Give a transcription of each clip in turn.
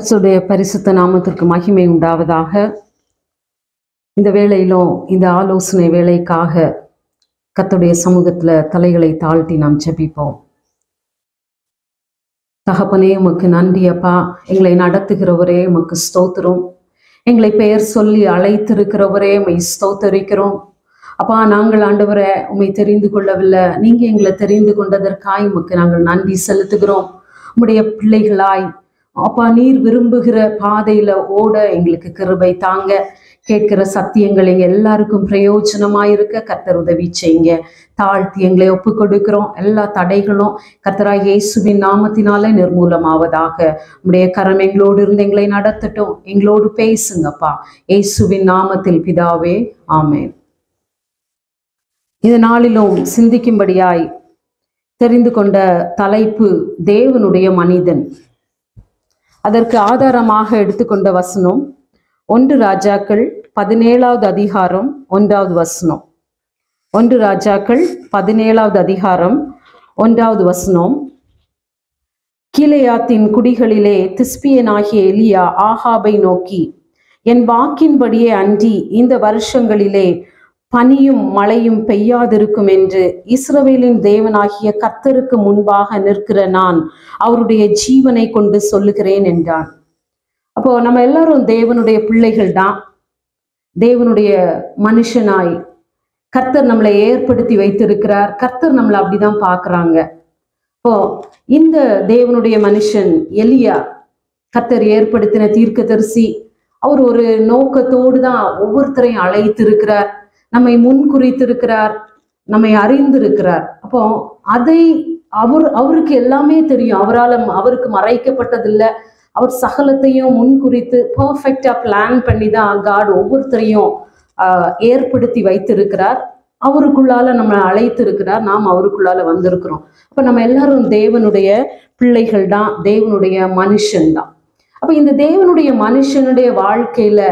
கர்த்தருடைய பரிசுத்த நாமத்திற்கு மகிமை உண்டாவதாக. இந்த வேளையிலும் இந்த ஆலோசனை வேலைக்காக கத்துடைய சமூகத்துல தலைகளை தாழ்த்தி நாம் ஜெபிப்போம். தகப்பனே உமக்கு நன்றி அப்பா. எங்களை நடத்துகிறவரே உமக்கு ஸ்தோத்திரம். எங்களை பெயர் சொல்லி அழைத்திருக்கிறவரே உமை ஸ்தோத்தரிக்கிறோம். அப்பா நாங்கள் ஆண்டவரை உம்மை தெரிந்து கொள்ளவில்லை. நீங்க எங்களை தெரிந்து கொண்டதற்காய் உமக்கு நாங்கள் நன்றி செலுத்துகிறோம். உம்முடைய பிள்ளைகளாய் அப்பா நீர் விரும்புகிற பாதையில ஓட எங்களுக்கு கிருபை தாங்க. கேட்கிற சத்தியங்கள் எங்க எல்லாருக்கும் பிரயோஜனமாயிருக்க. கத்தர் உதவி செய்யுங்க. தாழ்த்தி எங்களை ஒப்பு கொடுக்கிறோம் எல்லா தடைகளும் கத்தரா இயேசுவின் நாமத்தினாலே நிர்மூலமாவதாக. உடைய கரம் எங்களோடு இருந்து எங்களை நடத்தட்டும். எங்களோடு பேசுங்கப்பா. இயேசுவின் நாமத்தில் பிதாவே ஆமேன். இந்த நாளிலும் சிந்திக்கும்படியாய் தெரிந்து கொண்ட தலைப்பு தேவனுடைய மனிதன். அதற்கு ஆதாரமாக எடுத்துக்கொண்ட வசனம் ஒன்று ராஜாக்கள் பதினேழாவது அதிகாரம் ஒன்றாவது வசனம். ஒன்று ராஜாக்கள் பதினேழாவது அதிகாரம் ஒன்றாவது வசனம். கீழையாத்தின் குடிகளிலே திஸ்பியனாகிய எலியா ஆஹாபை நோக்கி என் வாக்கின்படியே அன்றி இந்த வருஷங்களிலே பனியும் மழையும் பெய்யாதிருக்கும் என்று இஸ்ரவேலின் தேவனாகிய கர்த்தருக்கு முன்பாக நிற்கிற நான் அவருடைய ஜீவனை கொண்டு சொல்லுகிறேன் என்றான். அப்போ நம்ம எல்லாரும் தேவனுடைய பிள்ளைகள் தான். தேவனுடைய மனுஷனாய் கர்த்தர் நம்மளை ஏற்படுத்தி வைத்திருக்கிறார். கர்த்தர் நம்மளை அப்படிதான் பாக்குறாங்க இப்போ இந்த தேவனுடைய மனுஷன் எலியா கர்த்தர் ஏற்படுத்தின தீர்க்க தரிசி அவர் ஒரு நோக்கத்தோடு தான் ஒவ்வொருத்தரையும் அழைத்திருக்கிறார். நம்மை முன் குறித்திருக்கிறார் நம்மை அறிந்திருக்கிறார். அப்போ அதை அவர் அவருக்கு எல்லாமே தெரியும். அவரால் அவருக்கு மறைக்கப்பட்டதில்லை. அவர் சகலத்தையும் முன் குறித்து பர்ஃபெக்டா பிளான் பண்ணி தான் காட் ஒவ்வொருத்தரையும் ஏற்படுத்தி வைத்திருக்கிறார். அவருக்குள்ளால நம்ம அழைத்திருக்கிறார். நாம் அவருக்குள்ளால வந்திருக்கிறோம். அப்ப நம்ம எல்லாரும் தேவனுடைய பிள்ளைகள் தான். தேவனுடைய மனுஷன் தான். அப்ப இந்த தேவனுடைய மனுஷனுடைய வாழ்க்கையில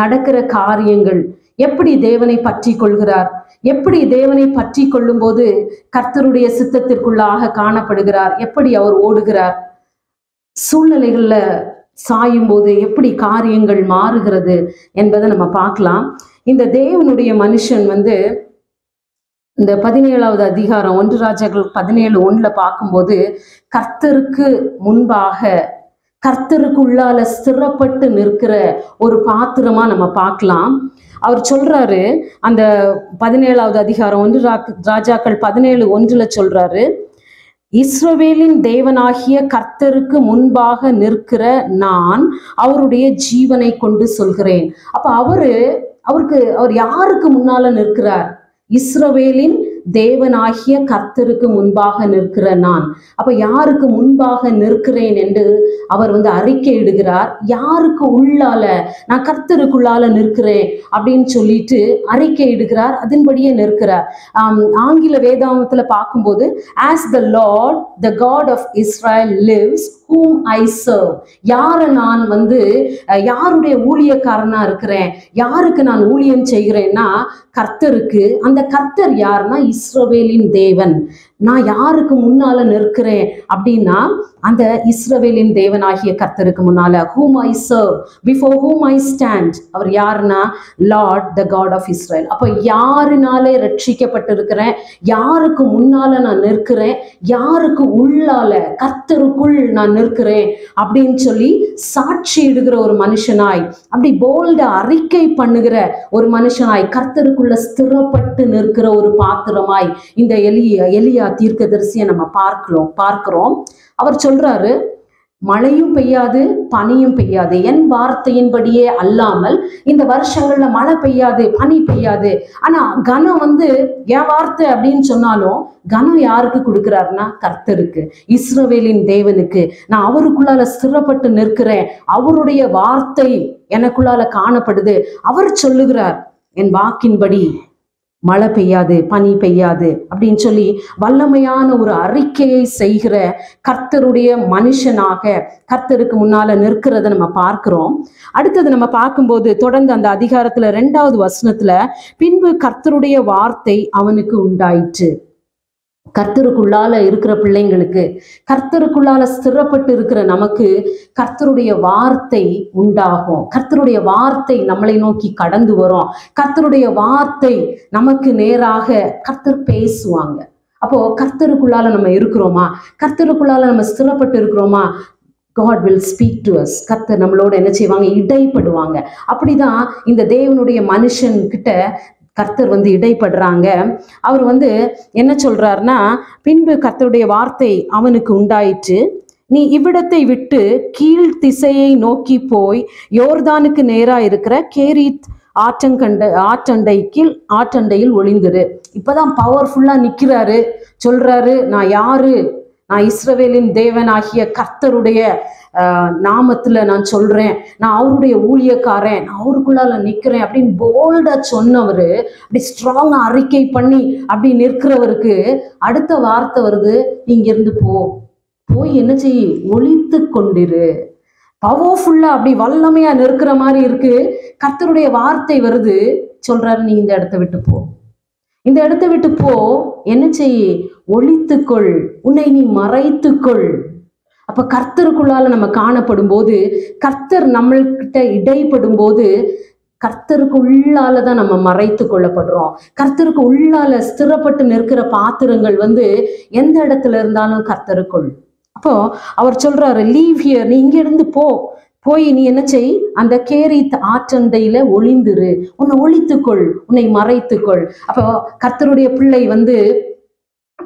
நடக்கிற காரியங்கள் எப்படி தேவனை பற்றி கொள்கிறார்? எப்படி தேவனை பற்றி கொள்ளும்போது கர்த்தருடைய சித்தத்திற்குள்ளாக காணப்படுகிறார்? எப்படி அவர் ஓடுகிறார்? சூழ்நிலைகள்ல சாயும் போது எப்படி காரியங்கள் மாறுகிறது என்பதை நம்ம பார்க்கலாம். இந்த தேவனுடைய மனுஷன் வந்து இந்த பதினேழாவது அதிகாரம் ஒன்று ராஜாக்கள் பதினேழு ஒண்ணுல பார்க்கும்போது கர்த்தருக்கு முன்பாக கர்த்தருக்குள்ளால சிறப்பட்டு நிற்கிற ஒரு பாத்திரமா நம்ம பார்க்கலாம். அவர் சொல்றாரு அந்த பதினேழாவது அதிகாரம் ஒன்று ரா- ராஜாக்கள் பதினேழு ஒன்றுல சொல்றாரு இஸ்ரவேலின் தேவனாகிய கர்த்தருக்கு முன்பாக நிற்கிற நான் அவருடைய ஜீவனை கொண்டு சொல்கிறேன். அப்ப அவரு அவருக்கு அவர் யாருக்கு முன்னால நிற்கிறார்? இஸ்ரவேலின் தேவனாகிய கர்த்தருக்கு முன்பாக நிற்கிற நான். அப்ப யாருக்கு முன்பாக நிற்கிறேன் என்று அவர் வந்து அறிக்கை இடுகிறார். யாருக்கு உள்ளால நான் கர்த்தருக்குள்ளால நிற்கிறேன் அப்படின்னு சொல்லிட்டு அறிக்கை இடுகிறார். அதன்படியே நிற்கிறார். ஆங்கில வேதாமத்துல பார்க்கும்போது as the Lord the God of Israel lives whom I serve யாரை நான் வந்து யாருடைய ஊழியக்காரனா இருக்கிறேன்? யாருக்கு நான் ஊழியம் செய்கிறேன்னா கர்த்தருக்கு. அந்த கர்த்தர் யாருன்னா இஸ்ரவேலின் தேவன். நான் யாருக்கு முன்னால நிற்கிறேன் அப்படின்னா அந்த இஸ்ரவேலின் தேவனாகிய கர்த்தருக்கு முன்னால whom I serve before whom I stand அவர் யாருன்னா lord the God of Israel அப்ப யாருனாலே ரட்சிக்கப்பட்டிருக்கிறேன்? யாருக்கு முன்னால நான் நிற்கிறேன்? யாருக்கு உள்ளால கர்த்தருக்குள் நான் நிற்கிறேன்? அப்படின்னு சொல்லி சாட்சி இடுகிற ஒரு மனுஷனாய் அப்படி போல்ட அறிக்கை பண்ணுகிற ஒரு மனுஷனாய் கர்த்தருக்குள்ள ஸ்திரப்பட்டு நிற்கிற ஒரு பாத்திரம் மூலமாய் இந்த எலியா எலியா தீர்க்கதரிசியை நம்ம பார்க்கிறோம் பார்க்கிறோம். அவர் சொல்றாரு மழையும் பெய்யாது பனியும் பெய்யாது. என் வார்த்தையின்படியே அல்லாமல் இந்த வருஷங்கள்ல மழை பெய்யாது பனி பெய்யாது. ஆனா கனம் வந்து என் வார்த்தை அப்படின்னு சொன்னாலும் கனம் யாருக்கு கொடுக்கிறாருன்னா கர்த்தருக்கு இஸ்ரவேலின் தேவனுக்கு. நான் அவருக்குள்ளால ஸ்திரப்பட்டு நிற்கிறேன். அவருடைய வார்த்தை எனக்குள்ளால காணப்படுது. அவர் சொல்லுகிறார் என் வாக்கின்படி மழை பெய்யாது பனி பெய்யாது அப்படின்னு சொல்லி வல்லமையான ஒரு அறிக்கையை செய்கிற கர்த்தருடைய மனுஷனாக கர்த்தருக்கு முன்னால நிற்கிறத நம்ம பார்க்கிறோம். அடுத்தது நம்ம பார்க்கும்போது தொடர்ந்து அந்த அதிகாரத்துல ரெண்டாவது வசனத்துல பின்பு கர்த்தருடைய வார்த்தை அவனுக்கு உண்டாயிற்று. கர்த்தருக்குள்ளால இருக்கிற பிள்ளைங்களுக்கு கர்த்தருக்குள்ளால ஸ்திரப்பட்டு இருக்கிற நமக்கு கர்த்தருடைய வார்த்தை உண்டாகும். கர்த்தருடைய வார்த்தை நம்மளை நோக்கி கடந்து வரும். கர்த்தருடைய வார்த்தை நமக்கு நேராக கர்த்தர் பேசுவாங்க. அப்போ கர்த்தருக்குள்ளால நம்ம இருக்கிறோமா? கர்த்தருக்குள்ளால நம்ம ஸ்திரப்பட்டு இருக்கிறோமா? God will speak to us கர்த்தர் நம்மளோட என்ன செய்வாங்க? இடைப்படுவாங்க. அப்படிதான் இந்த தேவனுடைய மனுஷன் கிட்ட கர்த்தர் வந்து இடைப்படுறாங்க. அவர் வந்து என்ன சொல்றாருன்னா பின்பு கர்த்தருடைய வார்த்தை அவனுக்கு உண்டாயிற்று. நீ இவ்விடத்தை விட்டு கீழ் திசையை நோக்கி போய் யோர்தானுக்கு நேரா இருக்கிற கேரித் ஆற்றங்கண்ட கீழ் ஆற்றண்டையில் ஒளிந்துரு. இப்பதான் பவர்ஃபுல்லா நிக்கிறாரு. சொல்றாரு நான் யாரு? நான் இஸ்ரவேலின் தேவனாகிய கர்த்தருடைய நாமத்துல நான் சொல்றேன் நான் அவருடைய ஊழியக்காரன் நான் அவருக்குள்ளால நிக்கிறேன் அப்படின்னு போல்டா சொன்னவரு அப்படி ஸ்ட்ராங்கா அறிக்கை பண்ணி அப்படி நிற்கிறவருக்கு அடுத்த வார்த்தை வருது நீங்க இருந்து போ. போய் என்ன செய்? ஒழித்து கொண்டிரு. பவர்ஃபுல்லா அப்படி வல்லமையா நிற்கிற மாதிரி இருக்கு. கர்த்தருடைய வார்த்தை வருது சொல்றாரு நீ இந்த இடத்த விட்டு போ. இந்த இடத்த விட்டு போ. என்ன செய்? ஒழித்துக்கொள் உன்னை நீ மறைத்துக்கொள் அப்ப கர்த்தருக்குள்ளால நம்ம காணப்படும் போது கர்த்தர் நம்மள்கிட்ட இடைப்படும் போது கர்த்தருக்கு உள்ளால தான் நம்ம மறைத்து கொள்ளப்படுறோம். கர்த்தருக்கு உள்ளால ஸ்திரப்பட்டு நிற்கிற பாத்திரங்கள் வந்து எந்த இடத்துல இருந்தாலும் கர்த்தருக்குள். அப்போ அவர் சொல்றாரு லீவ் ஹியர் நீ இங்க இருந்து போ. போய் நீ என்ன செய்? அந்த கேரி ஆற்றந்தையில ஒளிந்துரு. உன்னை ஒழித்துக்கொள். உன்னை மறைத்துக்கொள். அப்போ கர்த்தருடைய பிள்ளை வந்து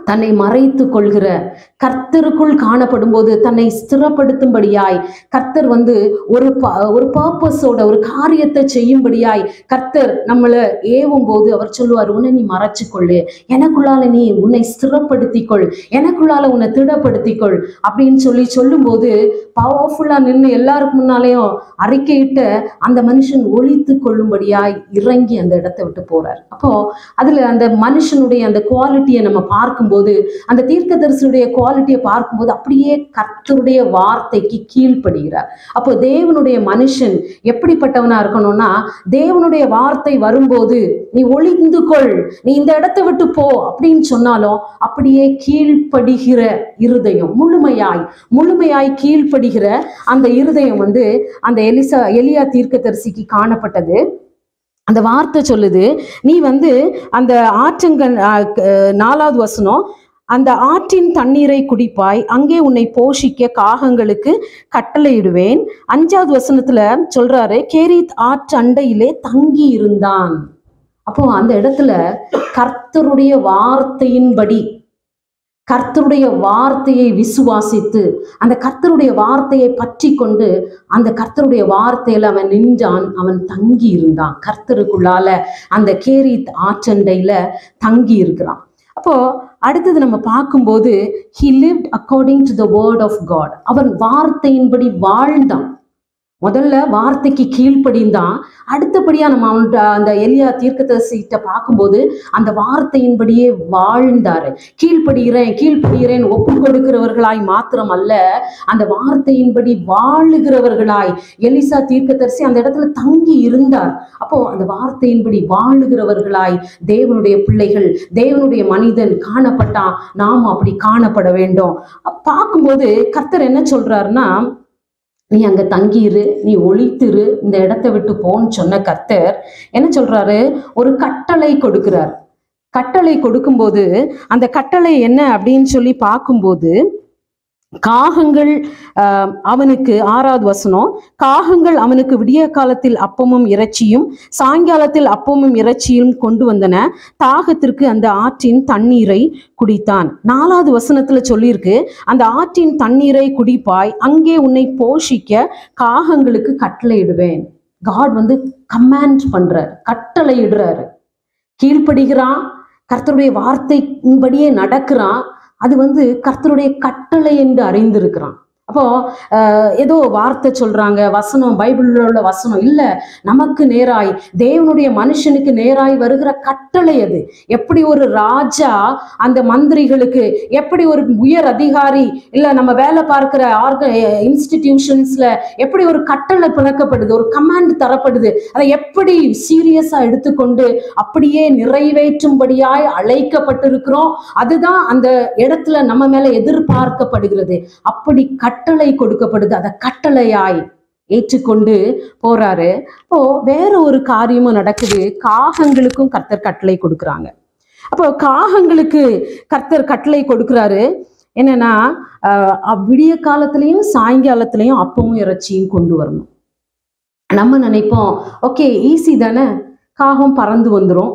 தன்னை மறைத்து கொள்கிற. கர்த்தருக்குள் காணப்படும் போது தன்னை ஸ்திரப்படுத்தும்படியாய் கர்த்தர் வந்து ஒரு ப- ஒரு பர்பஸோட ஒரு காரியத்தை செய்யும்படியாய் கர்த்தர் நம்மளை ஏவும் போது அவர் சொல்லுவார் உன்னை நீ மறைச்சு கொள்ளு எனக்குள்ளால நீ உன்னை ஸ்திரப்படுத்திக்கொள். எனக்குள்ளால உன்னை திடப்படுத்திக்கொள். அப்படின்னு சொல்லி சொல்லும்போது பவர்ஃபுல்லா நின்று எல்லாருக்கு முன்னாலேயும் அறிக்கையிட்ட அந்த மனுஷன் ஒழித்து கொள்ளும்படியாய் இறங்கி அந்த இடத்தை விட்டு போறார். அப்போ அதுல அந்த மனுஷனுடைய அந்த குவாலிட்டியை நம்ம பார்க்கும்போது அந்த தீர்க்கதரிசனுடைய குவாலிட்டியை பார்க்கும்போது அப்படியே கர்த்தருடைய வார்த்தைக்கு கீழ்ப்படுகிறார். அப்போ தேவனுடைய மனுஷன் எப்படிப்பட்டவனா இருக்கணும்னா தேவனுடைய வார்த்தை வரும்போது நீ ஒளிந்து கொள் நீ இந்த இடத்தை விட்டு போ அப்படின்னு சொன்னாலும் அப்படியே கீழ்ப்படுகிற இருதயம் முழுமையாய் முழுமையாய் கீழ்ப்படுகிற அந்த இருதயம் வந்து அந்த எலிசா எலியா தீர்க்கதரிசிக்கு காணப்பட்டது. அந்த வார்த்தை சொல்லுது நீ வந்து அந்த ஆற்றங்கள் நாலாவது வசனம் அந்த ஆற்றின் தண்ணீரை குடிப்பாய் அங்கே உன்னை போஷிக்க காகங்களுக்கு கட்டளையிடுவேன். அஞ்சாவது வசனத்துல சொல்றாரு கேரித் ஆற்று அண்டையிலே தங்கி இருந்தான் அப்போ அந்த இடத்துல கர்த்தருடைய வார்த்தையின்படி கர்த்தருடைய வார்த்தையை விசுவாசித்து அந்த கர்த்தருடைய வார்த்தையை பற்றி கொண்டு அந்த கர்த்தருடைய வார்த்தையில அவன் நின்றான் அவன் தங்கி இருந்தான் கர்த்தருக்குள்ளால அந்த கேரித் ஆற்றண்டையில தங்கி இருக்கிறான் அப்போ அடுத்தது நம்ம பார்க்கும்போது he lived according to the word of God அவன் வார்த்தையின்படி வாழ்ந்தான். முதல்ல வார்த்தைக்கு கீழ்ப்படிந்தான் அடுத்தபடியாக நம்ம அவன்கிட்ட அந்த எலியா தீர்க்கதரிசிகிட்ட பார்க்கும்போது அந்த வார்த்தையின்படியே வாழ்ந்தாரு. கீழ்ப்படுகிறேன் கீழ்ப்படுகிறேன் ஒப்பு கொடுக்கிறவர்களாய் மாத்திரம் அல்ல அந்த வார்த்தையின்படி வாழுகிறவர்களாய். எலிசா தீர்க்கதரிசி அந்த இடத்துல தங்கி இருந்தார். அப்போ அந்த வார்த்தையின்படி வாழுகிறவர்களாய் தேவனுடைய பிள்ளைகள் தேவனுடைய மனிதன் காணப்பட்டான். நாம் அப்படி காணப்பட வேண்டும். பார்க்கும்போது கர்த்தர் என்ன சொல்றாருன்னா நீ அங்க தங்கியிரு நீ ஒளித்திரு இந்த இடத்தை விட்டு போன்னு சொன்ன கர்த்தர் என்ன சொல்றாரு? ஒரு கட்டளை கொடுக்கிறார். கட்டளை கொடுக்கும்போது அந்த கட்டளை என்ன அப்படின்னு சொல்லி பார்க்கும்போது காகங்கள் ஆஹ், அவனுக்கு ஆறாவது வசனம் காகங்கள் அவனுக்கு விடிய காலத்தில் அப்பமும் இறைச்சியும் சாயங்காலத்தில் அப்பமும் இறைச்சியும் கொண்டு வந்தன. தாகத்திற்கு அந்த ஆற்றின் தண்ணீரை குடித்தான். நாலாவது வசனத்துல சொல்லியிருக்கு அந்த ஆற்றின் தண்ணீரை குடிப்பாய் அங்கே உன்னை போஷிக்க காகங்களுக்கு கட்டளையிடுவேன். காட் வந்து கமாண்ட் பண்றார் கட்டளையிடுறாரு. கீழ்ப்படுகிறான் கர்த்தருடைய வார்த்தையின்படியே நடக்கிறான். அது வந்து கர்த்தருடைய கட்டளை என்று அறிந்திருக்கிறான். அப்போ அஹ், ஏதோ வார்த்தை சொல்றாங்க வசனம் பைபிள்ல உள்ள வசனம். இல்ல நமக்கு நேராய் தேவனுடைய மனுஷனுக்கு நேராய் வருகிற கட்டளை அது. எப்படி ஒரு ராஜா அந்த மந்திரிகளுக்கு எப்படி ஒரு உயர் அதிகாரி இல்ல நம்ம வேலை பார்க்கிற ஆர்க இன்ஸ்டிடியூஷன்ஸ்ல எப்படி ஒரு கட்டளை பிறக்கப்படுது ஒரு கமாண்ட் தரப்படுது அதை எப்படி சீரியஸா எடுத்துக்கொண்டு அப்படியே நிறைவேற்றும்படியாய் அழைக்கப்பட்டிருக்கிறோம் அதுதான் அந்த இடத்துல நம்ம மேல எதிர்பார்க்கப்படுகிறது. அப்படி கட் கட்டளை கொடுக்கப்படுது. அதை கட்டளையாய் ஏற்றுக்கொண்டு போறாரு. அப்போ வேற ஒரு காரியமும் நடக்குது. காகங்களுக்கும் கர்த்தர் கட்டளை கொடுக்குறாங்க. அப்போ காகங்களுக்கு கர்த்தர் கட்டளை கொடுக்குறாரு. என்னன்னா விடிய காலத்திலையும் சாயங்காலத்திலையும் அப்பமும் இறைச்சியும் கொண்டு வரணும். நம்ம நினைப்போம் ஓகே ஈஸி தானே? காகம் பறந்து வந்துடும்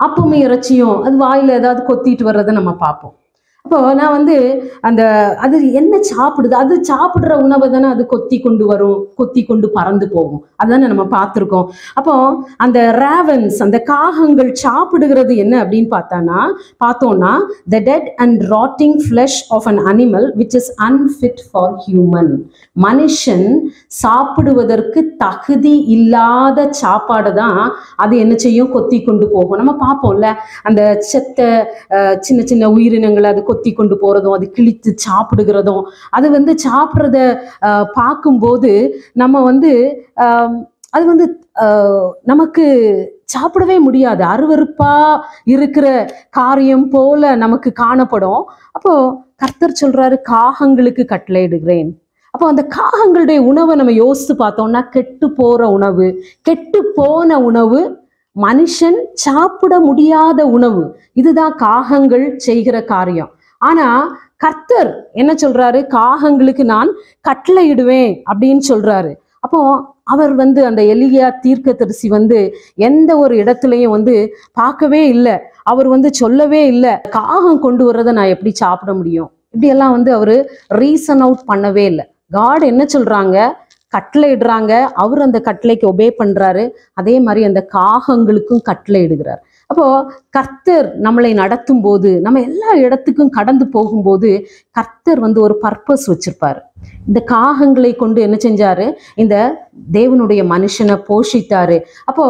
அப்பமும் இறைச்சியும் அது வாயில ஏதாவது கொத்திட்டு வர்றதை நம்ம பார்ப்போம். அப்போ நான் வந்து அந்த அது என்ன சாப்பிடுது? அது சாப்பிடுற உணவை தானே அது கொத்தி கொண்டு வரும் கொத்தி கொண்டு பறந்து போகும். அதானே நம்ம பார்த்துருக்கோம். அப்போ அந்த ரேவன்ஸ் அந்த காகங்கள் சாப்பிடுகிறது என்ன அப்படின்னு பார்த்தானா பார்த்தோம்னா the dead and rotting flesh of an animal which is unfit for human மனுஷன் சாப்பிடுவதற்கு தகுதி இல்லாத சாப்பாடு தான் அது என்ன செய்யும்? கொத்தி கொண்டு போகும். நம்ம பார்ப்போம்ல அந்த செத்த சின்ன சின்ன உயிரினங்களை அது கொத்தி கொண்டு போறதும் அது கிழித்து சாப்பிடுகிறதும் அது வந்து சாப்பிட்றத பார்க்கும்போது நம்ம வந்து அது வந்து நமக்கு சாப்பிடவே முடியாது. அருவறுப்பா இருக்கிற காரியம் போல நமக்கு காணப்படும். அப்போ கர்த்தர் சொல்றாரு காகங்களுக்கு கட்டளையிடுகிறேன். அப்போ அந்த காகங்களுடைய உணவை நம்ம யோசித்து பார்த்தோம்னா கெட்டு போற உணவு கெட்டு போன உணவு மனுஷன் சாப்பிட முடியாத உணவு. இதுதான் காகங்கள் செய்கிற காரியம். ஆனா கர்த்தர் என்ன சொல்றாரு? காகங்களுக்கு நான் கட்டளையிடுவேன் அப்படின்னு சொல்றாரு. அப்போ அவர் வந்து அந்த எலியா தீர்க்க தரிசி வந்து எந்த ஒரு இடத்துலையும் வந்து பார்க்கவே இல்லை. அவர் வந்து சொல்லவே இல்லை. காகம் கொண்டு வர்றதை நான் எப்படி சாப்பிட முடியும்? இப்படியெல்லாம் வந்து அவர் ரீசன் அவுட் பண்ணவே இல்லை. காட் என்ன சொல்றாங்க? கட்டளை இடுறாங்க அவர் அந்த கட்டளைக்கு ஒபே பண்றாரு. அதே மாதிரி அந்த காகங்களுக்கும் கட்டளை இடுகிறார் அப்போ கர்த்தர் நம்மளை நடத்தும் போது நம்ம எல்லா இடத்துக்கும் கடந்து போகும்போது கர்த்தர் வந்து ஒரு பர்பஸ் வச்சிருப்பாரு. இந்த காகங்களை கொண்டு என்ன செஞ்சாரு? இந்த தேவனுடைய மனுஷனை போஷித்தாரு. அப்போ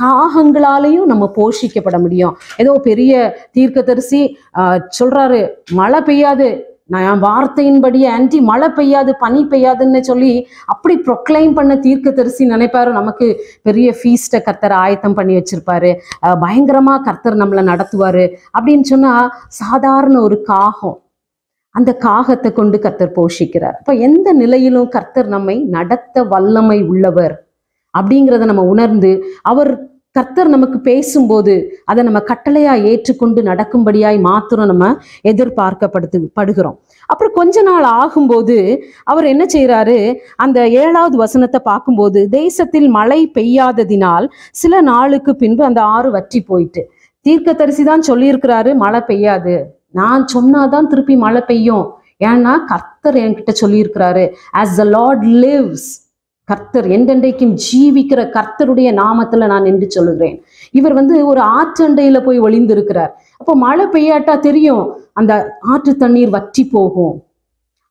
காகங்களாலையும் நம்ம போஷிக்கப்பட முடியும். ஏதோ பெரிய தீர்க்கதரிசி ஆஹ், சொல்றாரு மழை பெய்யாது நான் வார்த்தையின்படியே ஆன்டி மழை பெய்யாது பனி பெய்யாதுன்னு சொல்லி அப்படி ப்ரொக்ளைம் பண்ண தீர்க்க தரிசி நினைப்பாரு? நமக்கு பெரிய ஃபீஸ்ட்டை கர்த்தர் ஆயத்தம் பண்ணி வச்சிருப்பாரு. பயங்கரமா கர்த்தர் நம்மளை நடத்துவாரு. அப்படின்னு சொன்னா சாதாரண ஒரு காகம் அந்த காகத்தை கொண்டு கர்த்தர் போஷிக்கிறார். அப்ப எந்த நிலையிலும் கர்த்தர் நம்மை நடத்த வல்லமை உள்ளவர் அப்படிங்கிறத நம்ம உணர்ந்து அவர் கர்த்தர் நமக்கு பேசும்போது அதை நம்ம கட்டளையா ஏற்றுக்கொண்டு நடக்கும்படியாய் மாத்திரம் நம்ம எதிர்பார்க்கப்படுத்து படுகிறோம் அப்புறம் கொஞ்ச நாள் ஆகும்போது அவர் என்ன செய்யறாரு அந்த ஏழாவது வசனத்தை பார்க்கும்போது தேசத்தில் மழை பெய்யாததினால் சில நாளுக்கு பின்பு அந்த ஆறு வற்றி போயிட்டு. தீர்க்கதரிசி தான் சொல்லியிருக்கிறாரு மழை பெய்யாது. நான் சொன்னாதான் திருப்பி மழை பெய்யும். ஏன்னா கர்த்தர் என்கிட்ட சொல்லியிருக்கிறாரு ஆஸ் த லார்ட் லிவ்ஸ் கர்த்தர் எந்தெண்டைக்கும் ஜீவிக்கிற கர்த்தருடைய நாமத்துல நான் என்று சொல்லுகிறேன். இவர் வந்து ஒரு ஆற்றண்டையில போய் ஒளிந்திருக்கிறார். அப்போ மழை பெய்யாட்டா தெரியும். அந்த ஆற்று தண்ணீர் வற்றி போகும்.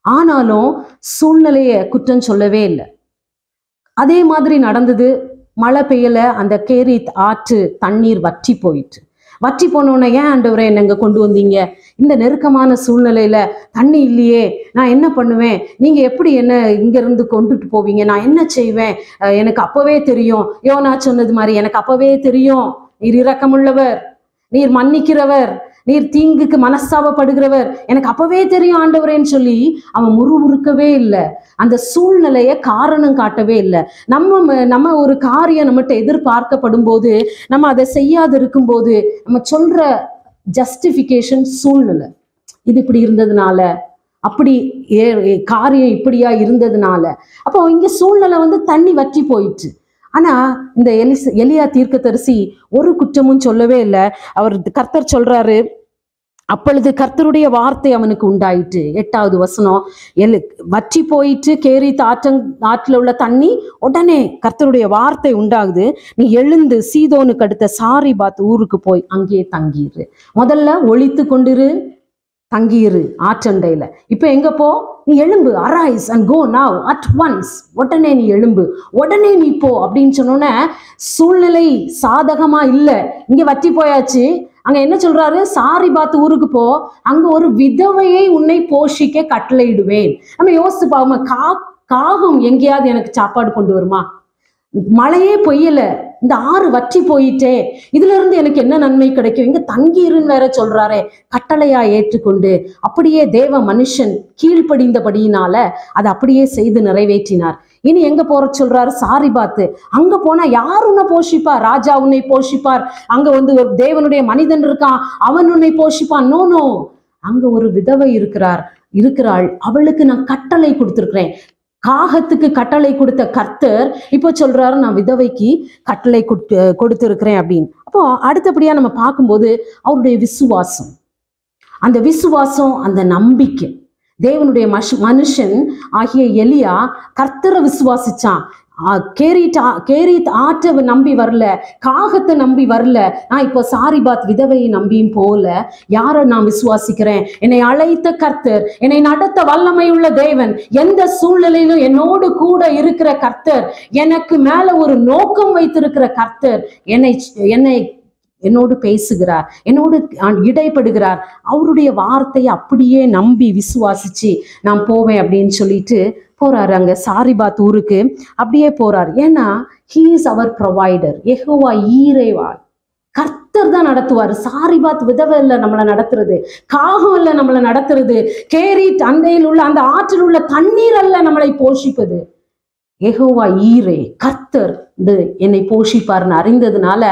ஆனாலும் சூழ்நிலையை குற்றம் சொல்லவே இல்லை. அதே மாதிரி நடந்தது. மழை பெய்யல. அந்த கேரி ஆற்று தண்ணீர் வற்றி போயிட்டு வற்றி போனோன்னே ஏன் ஆண்டவரை என்னங்க கொண்டு வந்தீங்க? இந்த நெருக்கமான சூழ்நிலையில தண்ணி இல்லையே நான் என்ன பண்ணுவேன்? நீங்க எப்படி என்ன இங்க இருந்து கொண்டுட்டு போவீங்க? நான் என்ன செய்வேன்? எனக்கு அப்பவே தெரியும். யோனா சொன்னது மாதிரி எனக்கு அப்பவே தெரியும். நீர் இரக்கமுள்ளவர் நீர் மன்னிக்கிறவர் நீர் தீங்குக்கு மனஸ்தாபப்படுகிறவர். எனக்கு அப்பவே தெரியும் ஆண்டவரேன்னு சொல்லி அவன் முறுமுறுக்கவே இல்லை. அந்த சூழ்நிலையை காரணம் காட்டவே இல்லை. நம்ம ம- நம்ம ஒரு காரியம் நம்மகிட்ட எதிர்பார்க்கப்படும் போது நம்ம அதை செய்யாது இருக்கும்போது நம்ம சொல்ற ஜஸ்டிஃபிகேஷன் சூழ்நிலை. இது இப்படி இருந்ததுனால அப்படி ஏ- காரியம் இப்படியா இருந்ததுனால. அப்போ இங்க சூழ்நிலை வந்து தண்ணி வற்றி போயிடுச்சு ஆனா இந்த எலிஸ் எலியா தீர்க்கதரிசி ஒரு குற்றமும் சொல்லவே இல்லை. அவர் கர்த்தர் சொல்றாரு அப்பொழுது கர்த்தருடைய வார்த்தை அவனுக்கு உண்டாயிற்று. எட்டாவது வசனம் எல் வற்றி போயிட்டு கேரி ஆற்றங் ஆற்றில் உள்ள தண்ணி உடனே கர்த்தருடைய வார்த்தை உண்டாகுது. நீ எழுந்து சீதோனுக்கு அடுத்த சாரி பாத் ஊருக்கு போய் அங்கேயே தங்கிடு முதல்ல ஒழித்து கொண்டிரு தங்கியிரு ஆற்றண்டையில. இப்போ எங்க போ? நீ எழும்பு arise and go now at once உடனே நீ எழும்பு. உடனே நீ போ. அப்படின்னு சொன்னோன்னே சூழ்நிலை சாதகமா இல்லை. இங்க வற்றி போயாச்சு. அங்க என்ன சொல்றாரு? சாரி பார்த்து ஊருக்கு போ. அங்க ஒரு விதவையை உன்னை போஷிக்க கட்டளையிடுவேன். நம்ம யோசிச்சு பாவமா கா காகம் எங்கேயாவது எனக்கு சாப்பாடு கொண்டு வருமா? மழையே பொய்யல. இந்த ஆறு வற்றி போயிட்டே. இதுல இருந்து எனக்கு என்ன நன்மை கிடைக்கும்? இங்க தங்கீருன்னு வேற சொல்றாரே. கட்டளையா ஏற்றுக்கொண்டு அப்படியே தேவ மனுஷன் கீழ்ப்படிந்தபடியினால அதை அப்படியே செய்து நிறைவேற்றினார். இனி எங்க போற சொல்றாரு சாரி பாத்து அங்க போனா யார் உன்னை போஷிப்பார்? ராஜா உன்னை போஷிப்பார். அங்க வந்து ஒரு தேவனுடைய மனிதன் இருக்கான். அவன் உன்னை போஷிப்பான். நோ நோ அங்க ஒரு விதவை இருக்கிறார். இருக்கிறாள். அவளுக்கு நான் கட்டளை கொடுத்திருக்கிறேன். காகத்துக்கு கட்டளை கொடுத்த கர்த்தர் இப்போ சொல்றாரு நான் விதவைக்கு கட்டளை கொடுத்து கொடுத்திருக்கிறேன் அப்படின்னு. அப்போ அடுத்தபடியா நம்ம பார்க்கும்போது அவருடைய விசுவாசம். அந்த விசுவாசம் அந்த நம்பிக்கை. தேவனுடைய மஷ் மனுஷன் ஆகிய எலியா கர்த்தரை விசுவாசிச்சான். கேரிட் ஆ- கேரித் ஆற்றை நம்பி வரல காகத்தை நம்பி வரல. நான் இப்போ சாரிபாத் விதவையை நம்பியும் போல யாரை நான் விசுவாசிக்கிறேன்? என்னை அழைத்த கர்த்தர் என்னை நடத்த வல்லமை உள்ள தேவன் எந்த சூழ்நிலையிலும் என்னோடு கூட இருக்கிற கர்த்தர் எனக்கு மேல ஒரு நோக்கம் வைத்திருக்கிற கர்த்தர் என்னை என்னை என்னோடு பேசுகிறார் என்னோடு இடைப்படுகிறார். அவருடைய வார்த்தையை அப்படியே நம்பி விசுவாசிச்சு நான் போவேன் அப்படின்னு சொல்லிட்டு போறாரு அங்க சாரிபாத் ஊருக்கு. அப்படியே போறார். ஏன்னா he is our provider Jehovah ஈரேவா கர்த்தர் தான் நடத்துவார். சாரிபாத் விதவை இல்லை நம்மளை நடத்துறது. காகம் இல்லை நம்மளை நடத்துறது. கேரி அண்டையில் உள்ள அந்த ஆற்றில் உள்ள தண்ணீர் அல்ல நம்மளை போஷிப்பது. எகோவா ஈரே கர்த்தர் இது என்னை போஷிப்பார்னு அறிந்ததுனால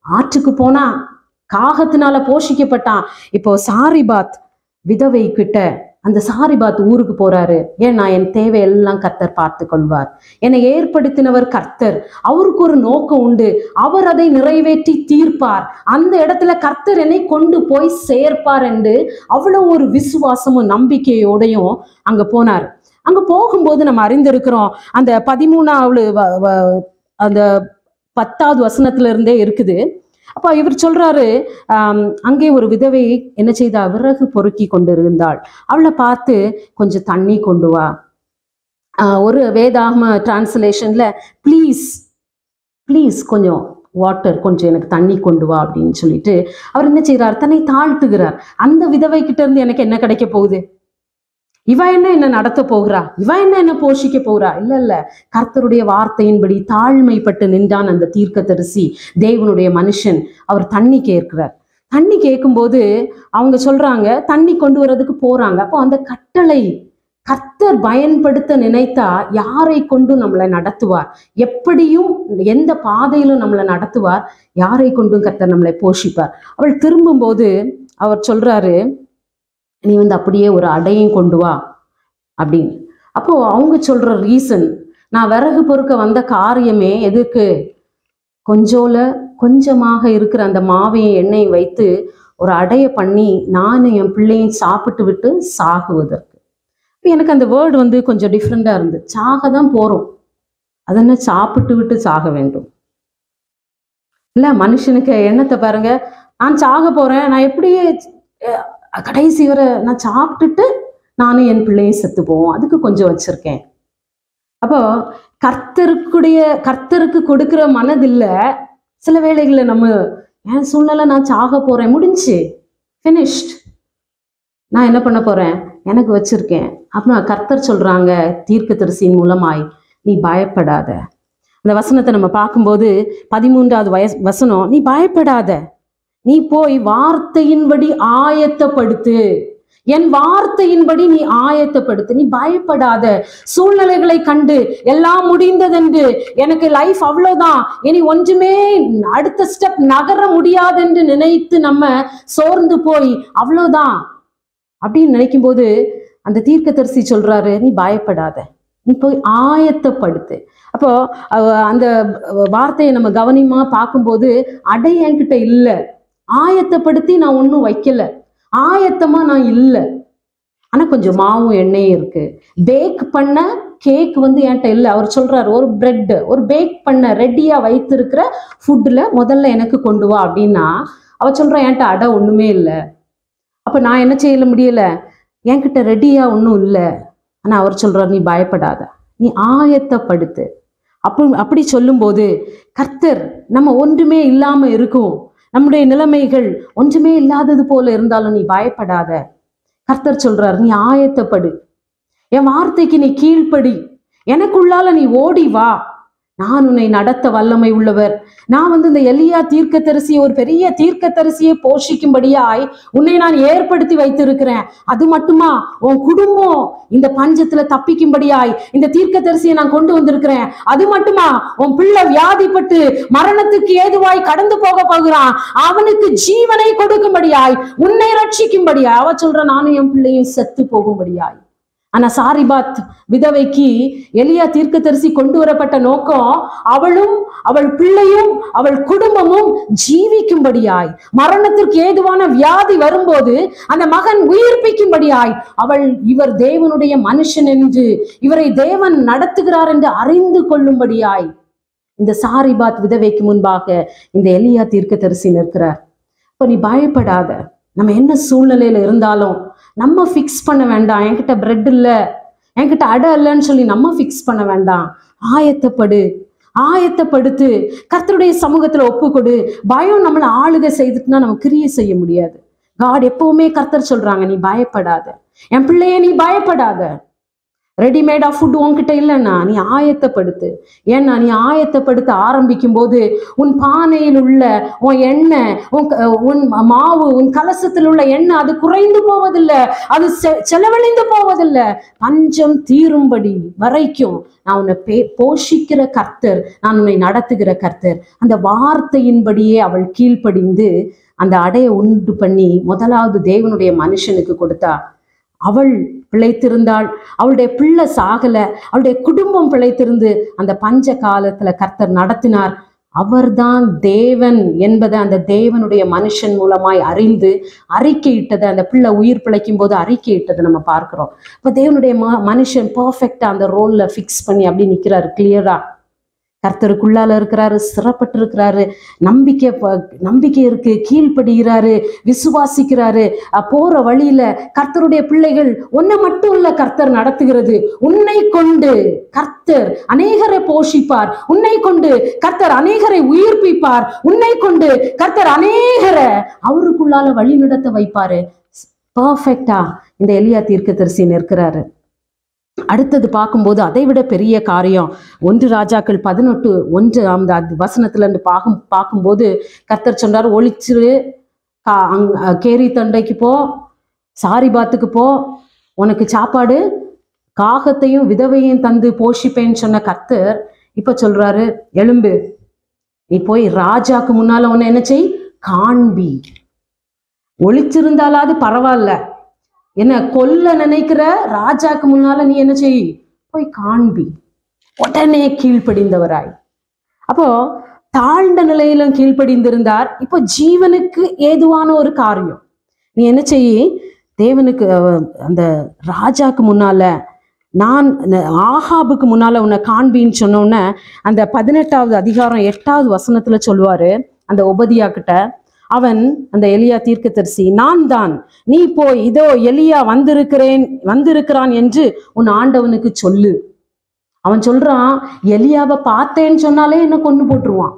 ஆற்றுக்கு போனா காகத்தினால போஷிக்கப்பட்டான். இப்போ சாரிபாத் விதவை கிட்ட அந்த சாரிபாத் ஊருக்கு போறாரு. ஏன்னா என் தேவையெல்லாம் கர்த்தர் பார்த்து கொள்வார். என்னை ஏற்படுத்தினவர் கர்த்தர். அவருக்கு ஒரு நோக்கம் உண்டு. அவர் அதை நிறைவேற்றி தீர்ப்பார். அந்த இடத்துல கர்த்தர் என்னை கொண்டு போய் சேர்ப்பார் என்று அவ்வளவு ஒரு விசுவாசமும் நம்பிக்கையோடையும் அங்க போனார். அங்க போகும்போது நம்ம அறிந்திருக்கிறோம். அந்த பதிமூணாவது வ- வ- அந்த பத்தாவது வசனத்துல இருந்தே இருக்குது. அப்போ இவர் சொல்றாரு அங்கே ஒரு விதவை என்ன செய்தா? விறகு பொறுக்கி கொண்டிருந்தாள். அவளை பார்த்து கொஞ்சம் தண்ணி கொண்டு வா. ஆஹ், ஒரு வேதாகம டிரான்ஸ்லேஷன்ல ப்ளீஸ் ப்ளீஸ் கொஞ்சம் வாட்டர் கொஞ்சம் எனக்கு தண்ணி கொண்டு வா அப்படின்னு சொல்லிட்டு அவர் என்ன செய்கிறார் தன்னை தாழ்த்துகிறார். அந்த விதவை கிட்ட இருந்து எனக்கு என்ன கிடைக்க போகுது? இவ என்ன என்ன நடத்த போகிறா? இவ என்ன என்ன போஷிக்க போகிறா? இல்ல இல்ல. கர்த்தருடைய வார்த்தையின்படி தாழ்மைப்பட்டு நின்றான் அந்த தீர்க்க தரிசி தேவனுடைய மனுஷன். அவர் தண்ணி கேட்கிறார். தண்ணி கேட்கும்போது அவங்க சொல்றாங்க தண்ணி கொண்டு வர்றதுக்கு போறாங்க. அப்போ அந்த கட்டளை கர்த்தர் பயன்படுத்த நினைத்தா யாரை கொண்டு நம்மளை நடத்துவார்? எப்படியும் எந்த பாதையிலும் நம்மளை நடத்துவார்? யாரை கொண்டும் கர்த்தர் நம்மளை போஷிப்பார்? அவள் திரும்பும்போது அவர் சொல்றாரு நீ வந்து அப்படியே ஒரு அடையும் கொண்டு வா அப்படின்னு. அப்போ அவங்க சொல்ற ரீசன் நான் விறகு பொறுக்க வந்த காரியமே எதுக்கு? கொஞ்சோல கொஞ்சமாக இருக்கிற அந்த மாவையும் எண்ணெயும் வைத்து ஒரு அடைய பண்ணி நானும் என் பிள்ளையும் சாப்பிட்டு விட்டு சாகுவதற்கு. இப்போ எனக்கு அந்த வேர்டு வந்து கொஞ்சம் டிஃப்ரெண்டாக இருந்து சாக தான் போகிறோம் அதென்ன சாப்பிட்டு விட்டு சாக வேண்டும். இல்லை மனுஷனுக்கு எண்ணத்தை பாருங்க. நான் சாக போறேன். நான் எப்படியே கடைசி வரை நான் சாப்பிட்டுட்டு நானும் என் பிள்ளையும் செத்து போவோம். அதுக்கு கொஞ்சம் வச்சிருக்கேன். அப்போ கர்த்தருக்குடைய கர்த்தருக்கு கொடுக்கிற மனதில்ல சில வேளைகளை நம்ம என் சூழ்நிலை நான் சாக போறேன். முடிஞ்சு. ஃபினிஷ்ட் நான் என்ன பண்ண போறேன்? எனக்கு வச்சிருக்கேன். அப்புறம் கர்த்தர் சொல்றாங்க தீர்க்கதரிசியின் மூலமாய் நீ பயப்படாத. அந்த வசனத்தை நம்ம பார்க்கும்போது பதிமூன்றாவது வயசு வசனம் நீ பயப்படாத. நீ போய் வார்த்தையின்படி ஆயத்தப்படுத்து. என் வார்த்தையின்படி நீ ஆயத்தப்படுத்து. நீ பயப்படாத. சூழ்நிலைகளை கண்டு எல்லாம் முடிந்ததென்று. எனக்கு லைஃப் அவ்வளவுதான். இனி ஒன்றுமே அடுத்த ஸ்டெப் நகர முடியாதென்று நினைத்து நம்ம சோர்ந்து போய் அவ்வளவுதான். அப்படின்னு நினைக்கும் போது அந்த தீர்க்கதரிசி சொல்றாரு நீ பயப்படாத. நீ போய் ஆயத்தப்படுத்து. அப்போ அந்த வார்த்தையை நம்ம கவனமா பார்க்கும்போது அடை என்கிட்ட இல்லை. ஆயத்தப்படுத்தி நான் ஒன்றும் வைக்கல. ஆயத்தமா நான் இல்லை. ஆனா கொஞ்சம் மாவும் எண்ணெயும் இருக்கு. பேக் பண்ண கேக் வந்து என்கிட்ட இல்லை. அவர் சொல்றாரு ஒரு பிரெட் ஒரு பேக் பண்ண ரெடியா வைத்திருக்கிற ஃபுட்ல முதல்ல எனக்கு கொண்டு வா. அப்படின்னா அவ சொல்றா என்கிட்ட அடை ஒண்ணுமே இல்லை. அப்ப நான் என்ன செய்யல முடியல? என்கிட்ட ரெடியா ஒன்றும் இல்லை. ஆனா அவர் சொல்றாரு நீ பயப்படாத. நீ ஆயத்தப்படுத்து. அப்படி அப்படி சொல்லும்போது கர்த்தர் நம்ம ஒன்றுமே இல்லாம இருக்கும். நம்முடைய நிலைமைகள் ஒன்றுமே இல்லாதது போல இருந்தாலும் நீ பயப்படாத. கர்த்தர் சொல்றார் நீ ஆயத்தப்படு. என் வார்த்தைக்கு நீ கீழ்ப்படி. எனக்குள்ளால நீ ஓடி வா. நான் உன்னை நடத்த வல்லமை உள்ளவர். நான் வந்து இந்த எலியா தீர்க்கதரிசி ஒரு பெரிய தீர்க்கதரிசியை போஷிக்கும்படியாய் உன்னை நான் ஏற்படுத்தி வைத்திருக்கிறேன். அது மட்டுமா? உன் குடும்பம் இந்த பஞ்சத்துல தப்பிக்கும்படியாய் இந்த தீர்க்கத்தரிசியை நான் கொண்டு வந்திருக்கிறேன். அது மட்டுமா? உன் பிள்ளை வியாதிப்பட்டு மரணத்துக்கு ஏதுவாய் கடந்து போக போகிறான். அவனுக்கு ஜீவனை கொடுக்கும்படியாய் உன்னை ரட்சிக்கும்படியாய். அவ சொல்ற நானும் என் பிள்ளையும் செத்து போகும்படியாய். ஆனா சாரிபாத் விதவைக்கு எலியா தீர்க்கதரிசி கொண்டு வரப்பட்ட நோக்கம் அவளும் அவள் பிள்ளையும் அவள் குடும்பமும் ஜீவிக்கும்படியாய். மரணத்திற்கு ஏதுவான வியாதி வரும்போது அந்த மகன் உயிர்ப்பிக்கும்படியாய். அவள் இவர் தேவனுடைய மனுஷன் என்று இவரை தேவன் நடத்துகிறார் என்று அறிந்து கொள்ளும்படியாய். இந்த சாரிபாத் விதவைக்கு முன்பாக இந்த எலியா தீர்க்கதரிசி நிற்கிறார். இப்ப நீ பயப்படாத. நம்ம என்ன சூழ்நிலையில இருந்தாலும் நம்ம ஃபிக்ஸ் பண்ண வேண்டாம். என்கிட்ட பிரெட் இல்லை. என்கிட்ட அடை இல்லைன்னு சொல்லி நம்ம ஃபிக்ஸ் பண்ண வேண்டாம். ஆயத்தப்படு. ஆயத்தப்படுத்து. கர்த்தருடைய சமூகத்துல ஒப்பு கொடு பயம் நம்மளை ஆளுக செய்துட்டுனா நம்ம கிரியை செய்ய முடியாது. காட் எப்பவுமே கர்த்தர் சொல்றாங்க நீ பயப்படாத. என் பிள்ளைய நீ பயப்படாத. ரெடிமேடா ஃபுட் உன்கிட்ட இல்லைன்னா நீ ஆயத்தப்படுத்து. ஏன்னா நீ ஆயத்தப்படுத்த ஆரம்பிக்கும் போது உன் பானையில் உள்ள உன் எண்ணெய் உன் உன் மாவு உன் கலசத்தில் உள்ள எண்ணெய் அது குறைந்து போவதில்லை. அது செ- செலவழிந்து போவதில்லை. பஞ்சம் தீரும்படி வரைக்கும் நான் உன்னை பே போஷிக்கிற கர்த்தர் நான் உன்னை நடத்துகிற கர்த்தர். அந்த வார்த்தையின்படியே அவள் கீழ்ப்படிந்து அந்த அடையை உண்டு பண்ணி முதலாவது தேவனுடைய மனுஷனுக்கு கொடுத்தா அவள் பிழைத்திருந்தாள். அவளுடைய பிள்ளை சாகல. அவளுடைய குடும்பம் பிழைத்திருந்து அந்த பஞ்ச காலத்துல கர்த்தர் நடத்தினார். அவர்தான் தேவன் என்பதை அந்த தேவனுடைய மனுஷன் மூலமாய் அறிந்து அறிக்கையிட்டதை அந்த பிள்ளை உயிர் பிழைக்கும் போது அறிக்கையிட்டதை நம்ம பார்க்கிறோம். இப்போ தேவனுடைய ம மனுஷன் பர்ஃபெக்டா அந்த ரோல்ல ஃபிக்ஸ் பண்ணி அப்படி நிக்கிறாரு. கிளியரா கர்த்தருக்குள்ளால இருக்கிறாரு சிறப்பட்டு இருக்கிறாரு நம்பிக்கை நம்பிக்கை இருக்கு கீழ்ப்படுகிறாரு விசுவாசிக்கிறாரு. போற வழியில கர்த்தருடைய பிள்ளைகள் உன்னை மட்டும் இல்ல கர்த்தர் நடத்துகிறது. உன்னை கொண்டு கர்த்தர் அநேகரை போஷிப்பார். உன்னை கொண்டு கர்த்தர் அநேகரை உயிர்ப்பிப்பார். உன்னை கொண்டு கர்த்தர் அநேகரை அவருக்குள்ளால வழி நடத்த வைப்பாரு பர்ஃபெக்டா இந்த எலியா தீர்க்கதரிசி நிற்கிறாரு. அடுத்தது பார்க்கும்போது அதை விட பெரிய காரியம் ஒன்று ராஜாக்கள் பதினெட்டு ஒன்று அந்த அது வசனத்துல இருந்து பார்க்கும் பார்க்கும்போது கர்த்தர் சொன்னார் ஒளிச்சிரு கா- அங்- கேரி தண்டைக்கு போ சாரிபாத்துக்கு போ உனக்கு சாப்பாடு காகத்தையும் விதவையும் தந்து போஷிப்பேன்னு சொன்ன கர்த்தர் இப்ப சொல்றாரு எலும்பு நீ போய் ராஜாக்கு முன்னால உன்னை என்ன செய்? காண்பி. ஒளிச்சிருந்தாலாவது பரவாயில்ல. என்ன கொல்ல நினைக்கிற ராஜாக்கு முன்னால நீ என்ன செய்? போய் காண்பி. உடனே கீழ்ப்படிந்தவராய். அப்போ தாழ்ந்த நிலையிலும் கீழ்ப்படிந்திருந்தார். இப்போ ஜீவனுக்கு ஏதுவான ஒரு காரியம். நீ என்ன செய்யி தேவனுக்கு அந்த ராஜாக்கு முன்னால நான் ஆஹாபுக்கு முன்னால உன்னை காண்பின்னு சொன்ன உடனே அந்த பதினெட்டாவது அதிகாரம் எட்டாவது வசனத்துல சொல்லுவாரு அந்த உபதியா கிட்ட அவன் அந்த எலியா தீர்க்கதரிசி நான் தான். நீ போய் இதோ எலியா வந்திருக்கிறேன் வந்திருக்கிறான் என்று உன் ஆண்டவனுக்கு சொல்லு. அவன் சொல்றான் எலியாவை பார்த்தேன்னு சொன்னாலே என்ன கொண்டு போட்டுருவான்?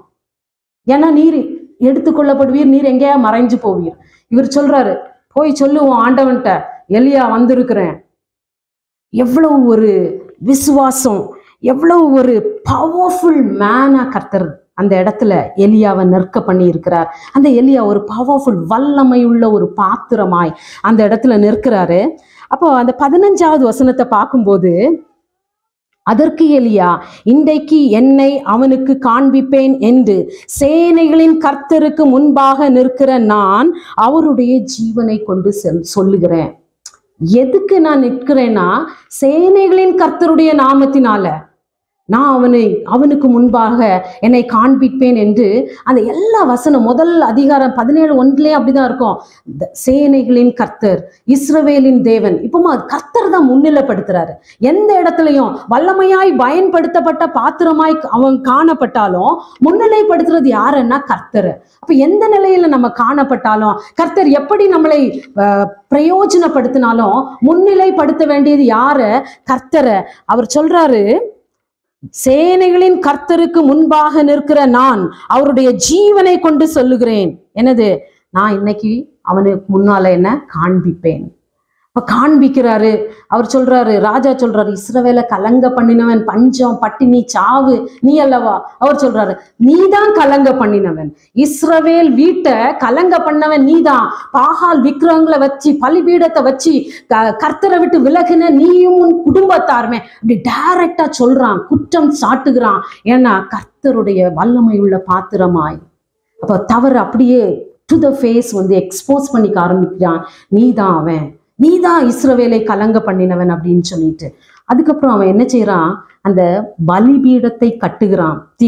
ஏன்னா நீர் எடுத்துக்கொள்ளப்படுவீர் நீர் எங்கேயா மறைஞ்சு போவீர். இவர் சொல்றாரு போய் சொல்லுவோம் ஆண்டவன்கிட்ட எலியா வந்திருக்கிறேன். எவ்வளவு ஒரு விசுவாசம் எவ்வளவு ஒரு பவர்ஃபுல் மேனா கர்த்தர் அந்த இடத்துல எலியாவை நிற்க பண்ணி இருக்கிறார் அந்த எலியா ஒரு பவர்ஃபுல் வல்லமையுள்ள ஒரு பாத்திரமாய் அந்த இடத்துல நிற்கிறாரு. அப்போ அந்த பதினஞ்சாவது வசனத்தை பார்க்கும்போது அதற்கு எலியா இன்றைக்கு என்னை அவனுக்கு காண்பிப்பேன் என்று சேனைகளின் கர்த்தருக்கு முன்பாக நிற்கிற நான் அவருடைய ஜீவனை கொண்டு செல் சொல்லுகிறேன். எதுக்கு நான் நிற்கிறேன்னா சேனைகளின் கர்த்தருடைய நாமத்தினால. நான் அவனை அவனுக்கு முன்பாக என்னை காண்பிப்பேன் என்று அந்த எல்லா வசனம் முதல் அதிகாரம் பதினேழு ஒன்றுலேயே அப்படிதான் இருக்கும். சேனைகளின் கர்த்தர் இஸ்ரவேலின் தேவன். இப்போமா கர்த்தர் தான் முன்னிலைப்படுத்துறாரு. எந்த இடத்துலையும் வல்லமையாய் பயன்படுத்தப்பட்ட பாத்திரமாய் அவன் காணப்பட்டாலும் முன்னிலைப்படுத்துறது யாருன்னா கர்த்தர். அப்ப எந்த நிலையில நம்ம காணப்பட்டாலும் கர்த்தர் எப்படி நம்மளை பிரயோஜனப்படுத்தினாலும் முன்னிலைப்படுத்த வேண்டியது யாரு? கர்த்தரை. அவர் சொல்றாரு சேனைகளின் கர்த்தருக்கு முன்பாக நிற்கிற நான் அவருடைய ஜீவனை கொண்டு சொல்லுகிறேன். எனது நான் இன்னைக்கு அவனுக்கு முன்னால என்ன? காண்பிப்பேன். அப்ப காண்பிக்கிறாரு. அவர் சொல்றாரு ராஜா சொல்றாரு இஸ்ரவேல கலங்க பண்ணினவன் பஞ்சம் பட்டினி சாவு நீ அல்லவா? அவர் சொல்றாரு நீதான் கலங்க பண்ணினவன். இஸ்ரவேல் வீட்டை கலங்க பண்ணவன் நீதான். பாகால் விக்கிரகங்களை வச்சு பலிபீடத்தை வச்சு க- கர்த்தரை விட்டு விலகின நீயும் உன் குடும்பத்தாருமே. அப்படி டைரக்டா சொல்றான் குற்றம் சாட்டுகிறான். ஏன்னா கர்த்தருடைய வல்லமை உள்ள பாத்திரமாய். அப்ப தவறு அப்படியே டு த ஃபேஸ் வந்து எக்ஸ்போஸ் பண்ணிக்க ஆரம்பிக்கிறான். நீதான் அவன். நீதான் இஸ்ரவேலை கலங்க பண்ணினவன் அப்படின்னு சொல்லிட்டு. அதுக்கப்புறம் அவன் என்ன செய்யறான் அந்த பலிபீடத்தை கட்டுகிறான். தீ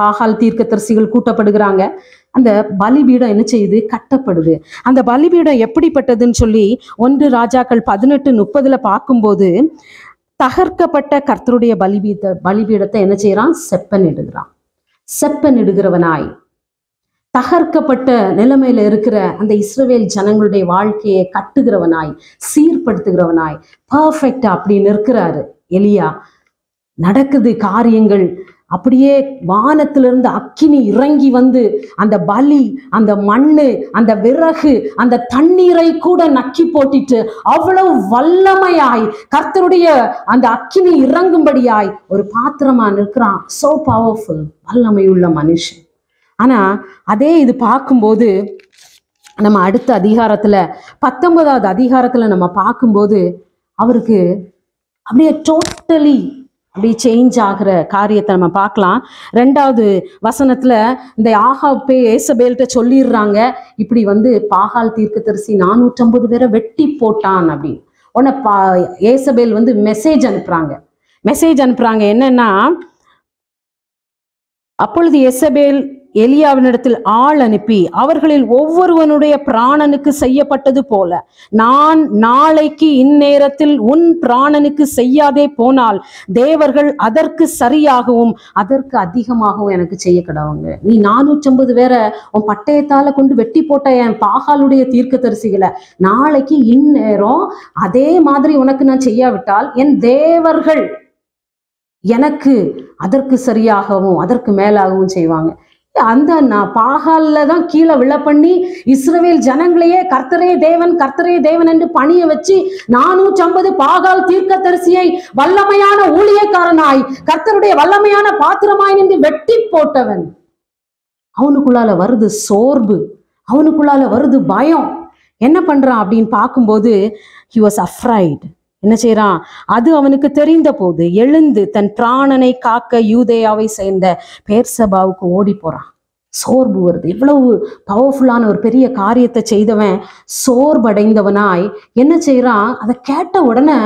பாகால் தீர்க்க தரிசிகள் கூட்டப்படுகிறாங்க. அந்த பலிபீடம் என்ன செய்யுது? கட்டப்படுது. அந்த பலிபீடம் எப்படிப்பட்டதுன்னு சொல்லி ஒன்று ராஜாக்கள் பதினெட்டு முப்பதுல பார்க்கும்போது தகர்க்கப்பட்ட கர்த்தருடைய பலிபீட பலிபீடத்தை என்ன செய்யறான் செப்பன் இடுகிறான் செப்பன் இடுகிறவனாய் தகர்க்கப்பட்ட நிலைமையில இருக்கிற அந்த இஸ்ரவேல் ஜனங்களுடைய வாழ்க்கையை கட்டுகிறவனாய் சீர்படுத்துகிறவனாய் பர்ஃபெக்டா அப்படி நிற்கிறாரு. எலியா நடக்குது காரியங்கள். அப்படியே வானத்திலிருந்து அக்கினி இறங்கி வந்து அந்த பலி அந்த மண்ணு அந்த விறகு அந்த தண்ணீரை கூட நக்கி போட்டிட்டு அவ்வளவு வல்லமையாய் கர்த்தருடைய அந்த அக்கினி இறங்கும்படியாய் ஒரு பாத்திரமா நிற்கிறான். சோ பவர்ஃபுல் வல்லமையுள்ள மனுஷன். ஆனா அதே இது பார்க்கும்போது நம்ம அடுத்த அதிகாரத்துல பத்தொன்பதாவது அதிகாரத்துல நம்ம பார்க்கும்போது அவருக்கு அப்படியே டோட்டலி அப்படியே சேஞ்ச் ஆகிற காரியத்தை நம்ம பார்க்கலாம். ரெண்டாவது வசனத்துல இந்த ஆகாப்பே ஏசபேல்கிட்ட சொல்லிடுறாங்க இப்படி வந்து பாகால் தீர்க்க தரிசி நானூற்றம்பது பேரை வெட்டி போட்டான் அப்படின்னு. உடனே பா ஏசபேல் வந்து மெசேஜ் அனுப்புறாங்க. மெசேஜ் அனுப்புறாங்க என்னன்னா அப்பொழுது எசபேல் எலியாவினிடத்தில் ஆள் அனுப்பி அவர்களில் ஒவ்வொருவனுடைய பிராணனுக்கு செய்யப்பட்டது போல நான் நாளைக்கு இந்நேரத்தில் உன் பிராணனுக்கு செய்யாதே போனால் தேவர்கள் அதற்கு சரியாகவும் அதற்கு அதிகமாகவும் எனக்கு செய்ய கடவுங்க நீ நானூற்றம்பது வேற உன் பட்டயத்தால கொண்டு வெட்டி போட்ட என் பாகாலுடைய தீர்க்கதரிசிகளை நாளைக்கு இந்நேரம் அதே மாதிரி உனக்கு நான் செய்யாவிட்டால் என் தேவர்கள் எனக்கு அதற்கு சரியாகவும் அதற்கு மேலாகவும் செய்வாங்க. அந்த நான் பாகால்ல தான் கீழே விழ பண்ணி இஸ்ரவேல் ஜனங்களையே கர்த்தரே தேவன் கர்த்தரே தேவன் என்று பணிய வச்சு நானூற்றி ஐம்பது பாகால் தீர்க்க தரிசியை வல்லமையான ஊழியக்காரனாய் கர்த்தருடைய வல்லமையான பாத்திரமாய் நின்று வெட்டி போட்டவன். அவனுக்குள்ளால வருது சோர்வு அவனுக்குள்ளால வருது பயம். என்ன பண்றான் அப்படின்னு பார்க்கும்போது ஹி வாஸ் அஃப்ரைட் என்ன செய்யறான் அது அவனுக்கு தெரிந்த போது எழுந்து தன் பிராணனை காக்க யூதேயாவை சேர்ந்த பேர்சபாவுக்கு ஓடி போறான். சோர்வு வருது. இவ்வளவு பவர்ஃபுல்லான ஒரு பெரிய காரியத்தை செய்தவன் சோர்வடைந்தவனாய் என்ன செய்யறான் அதை கேட்ட உடனே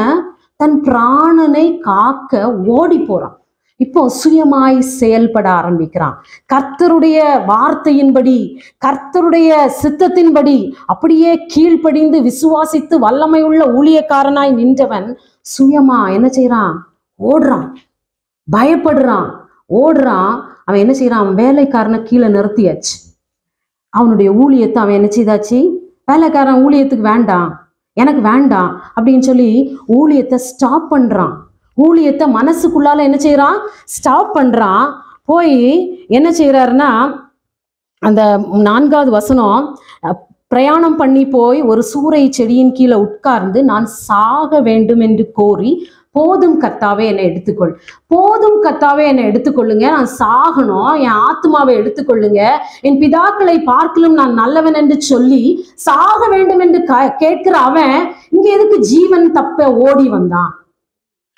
தன் பிராணனை காக்க ஓடி போறான். இப்போ சுயமாய் செயல்பட ஆரம்பிக்கிறான். கர்த்தருடைய வார்த்தையின்படி கர்த்தருடைய சித்தத்தின்படி அப்படியே கீழ்ப்படிந்து விசுவாசித்து வல்லமையுள்ள ஊழியக்காரனாய் நின்றவன் சுயமா என்ன செய்யறான் ஓடுறான். பயப்படுறான். ஓடுறான். அவன் என்ன செய்யறான் அவன் வேலைக்காரனை கீழே நிறுத்தியாச்சு. அவனுடைய ஊழியத்தை அவன் என்ன செய்தாச்சு? வேலைக்காரன் ஊழியத்துக்கு வேண்டாம். எனக்கு வேண்டாம் அப்படின்னு சொல்லி ஊழியத்தை ஸ்டாப் பண்றான். ஊழியத்தை மனசுக்குள்ளால என்ன செய்யறான் ஸ்டாப் பண்றான். போய் என்ன செய்யறாருன்னா அந்த நான்காவது வசனம் பிரயாணம் பண்ணி போய் ஒரு சூறை செடியின் கீழே உட்கார்ந்து நான் சாக வேண்டும் என்று கோரி போதும் கத்தாவே என்னை எடுத்துக்கொள். போதும் கத்தாவே என்னை எடுத்துக்கொள்ளுங்க. நான் சாகணும். என் ஆத்மாவை எடுத்துக்கொள்ளுங்க. என் பிதாக்களை பார்க்கலும் நான் நல்லவன் என்று சொல்லி சாக வேண்டும் என்று க- கேட்கிற அவன் இங்க எதுக்கு ஜீவன் தப்ப ஓடி வந்தான்?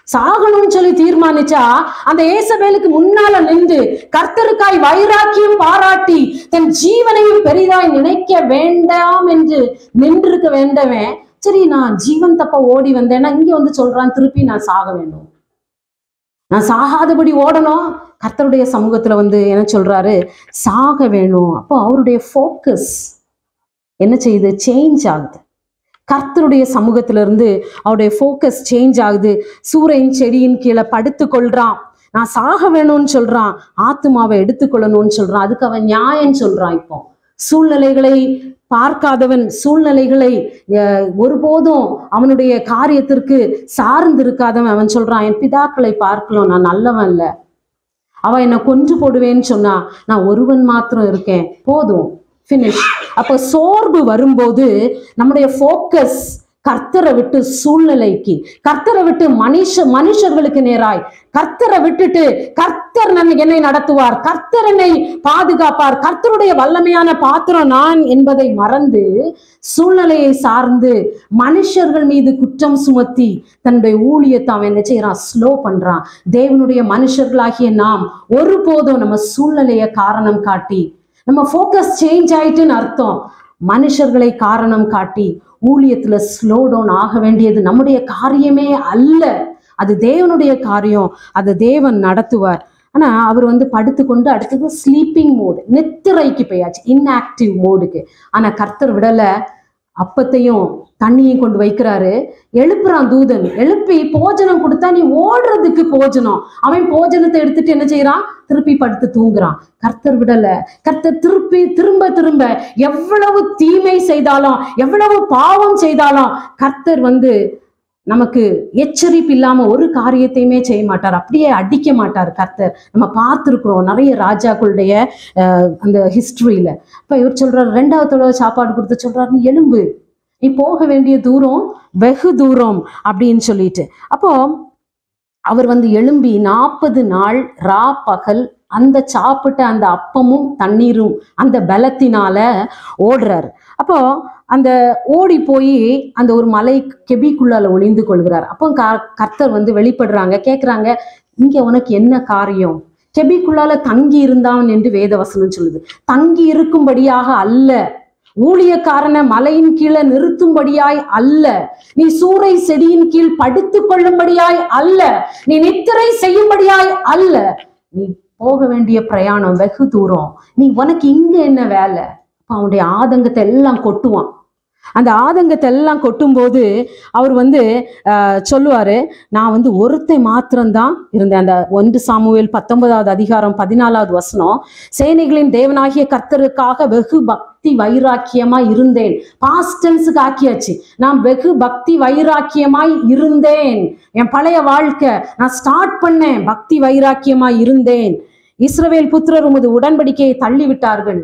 சாகணும்னு சொல்லி தீர்மானிச்சா அந்த ஏசபேலுக்கு முன்னால நின்று கர்த்தருக்காய் வைராக்கியம் பாராட்டி தன் ஜீவனையும் பெரிதாய் நினைக்க வேண்டாம் என்று நின்றிருக்க வேண்டவன். சரி நான் ஜீவன் தப்ப ஓடி வந்தேன்னா இங்க வந்து சொல்றான் திருப்பி நான் சாக வேண்டும். நான் சாகாதபடி ஓடணும். கர்த்தருடைய சமூகத்துல வந்து என்ன சொல்றாரு? சாக வேணும். அப்போ அவருடைய ஃபோக்கஸ் என்ன செய்யுது? சேஞ்ச் ஆகுது. கர்த்தருடைய சமூகத்துல இருந்து அவருடைய ஃபோக்கஸ் சேஞ்ச் ஆகுது. சூரியன் செடியின் கீழே படுத்து கொள்றான். நான் சாக வேணும்னு சொல்றான். ஆத்துமாவை எடுத்துக்கொள்ளணும்னு சொல்றான். அதுக்கு அவன் நியாயம் சொல்றான் இப்போ. சூழ்நிலைகளை பார்க்காதவன் சூழ்நிலைகளை அஹ், ஒருபோதும் அவனுடைய காரியத்திற்கு சார்ந்து இருக்காதவன் அவன் சொல்றான் என் பிதாக்களை பார்க்கலாம் நான் நல்லவன் இல்லை அவன் என்னை கொன்று போடுவேன்னு சொன்னா நான் ஒருவன் மாத்திரம் இருக்கேன். போதும். ஃபினிஷ் அப்போ சோர்வு வரும்போது நம்முடைய ஃபோக்கஸ் கர்த்தரை விட்டு சூழ்நிலைக்கு கர்த்தரை விட்டு மனுஷ மனுஷர்களுக்கு நேராய். கர்த்தரை விட்டுட்டு கர்த்தர் என்னை நடத்துவார் கர்த்தர் என்னை பாதுகாப்பார் கர்த்தருடைய வல்லமையான பாத்திரம் நான் என்பதை மறந்து சூழ்நிலையை சார்ந்து மனுஷர்கள் மீது குற்றம் சுமத்தி தன்னுடைய ஊழியத்தை அவன் என்ன செய்யறான்? ஸ்லோ பண்றான். தேவனுடைய மனுஷர்களாகிய நாம் ஒருபோதும் நம்ம சூழ்நிலையை காரணம் காட்டி நம்ம ஃபோக்கஸ் சேஞ்ச் ஆயிட்டுன்னு அர்த்தம். மனுஷர்களை காரணம் காட்டி ஊழியத்துல ஸ்லோ டவுன் ஆக வேண்டியது நம்முடைய காரியமே அல்ல. அது தேவனுடைய காரியம். அதை தேவன் நடத்துவார். ஆனா அவர் வந்து படுத்துக்கொண்டு அடுத்தது ஸ்லீப்பிங் மோடு நித்திரைக்கு போயாச்சு. இன்ஆக்டிவ் மோடுக்கு ஆனா கர்த்தர் விடலை. அப்பத்தையும் தண்ணியும் கொண்டு வைக்கிறாரு. எழுப்புறான் தூதன். எழுப்பி போஜனம் கொடுத்தா நீ ஓடுறதுக்கு போஜனம். அவன் போஜனத்தை எடுத்துட்டு என்ன செய்யறான்? திருப்பி படுத்து தூங்குறான். கர்த்தர் விடல. கர்த்தர் திருப்பி திரும்ப திரும்ப எவ்வளவு தீமை செய்தாலும் எவ்வளவு பாவம் செய்தாலும் கர்த்தர் வந்து நமக்கு எச்சரிப்பு இல்லாம ஒரு காரியத்தையுமே செய்ய மாட்டார். அப்படியே அடிக்க மாட்டார் கர்த்தர். நம்ம பார்த்துருக்குறோம் நிறைய ராஜாக்களுடைய அஹ், அந்த ஹிஸ்டரியில இப்ப இவர் சொல்றாரு ரெண்டாவது தடவை சாப்பாடு கொடுத்து சொல்றாரு நீ எலும்பு நீ போக வேண்டிய தூரம் வெகு தூரம் அப்படின்னு சொல்லிட்டு. அப்போ அவர் வந்து எழும்பி நாற்பது நாள் ரா பகல் அந்த சாப்பிட்ட அந்த அப்பமும் தண்ணீரும் அந்த பலத்தினால ஓடுறார். அப்போ அந்த ஓடி போய் அந்த ஒரு மலை கெபிக்குள்ளால ஒளிந்து கொள்கிறார். அப்போ க- கர்த்தர் வந்து வெளிப்படுறாங்க கேட்குறாங்க இங்க உனக்கு என்ன காரியம்? கெபிக்குள்ளால தங்கி இருந்தான் என்று வேதவசனம் சொல்லுது. தங்கி இருக்கும்படியாக அல்ல. ஊழியக்காரனை மலையின் கீழே நிறுத்தும்படியாய் அல்ல. நீ சூறை செடியின் கீழ் படுத்துக் கொள்ளும்படியாய் அல்ல. நீ நித்திரை செய்யும்படியாய் அல்ல. நீ போக வேண்டிய பிரயாணம் வெகு தூரம். நீ உனக்கு இங்க என்ன வேலை? அவனுடைய ஆதங்கத்தை எல்லாம் கொட்டுவான். அந்த ஆதங்கத்தை எல்லாம் கொட்டும்போது அவர் வந்து ஆஹ், சொல்லுவாரு நான் வந்து ஒருத்தை மாத்திரம்தான் இருந்தேன். அந்த ஒன்று சாமுவேல் பத்தொன்பதாவது அதிகாரம் பதினாலாவது வசனம் சேனைகளின் தேவனாகிய கர்த்தருக்காக வெகு பக்தி வைராக்கியமாய் இருந்தேன். பாஸ்டன்ஸுக்கு ஆக்கியாச்சு. நான் வெகு பக்தி வைராக்கியமாய் இருந்தேன். என் பழைய வாழ்க்கை நான் ஸ்டார்ட் பண்ணேன். பக்தி வைராக்கியமாய் இருந்தேன். இஸ்ரவேல் புத்திரர் உமது உடன்படிக்கையை தள்ளிவிட்டார்கள்.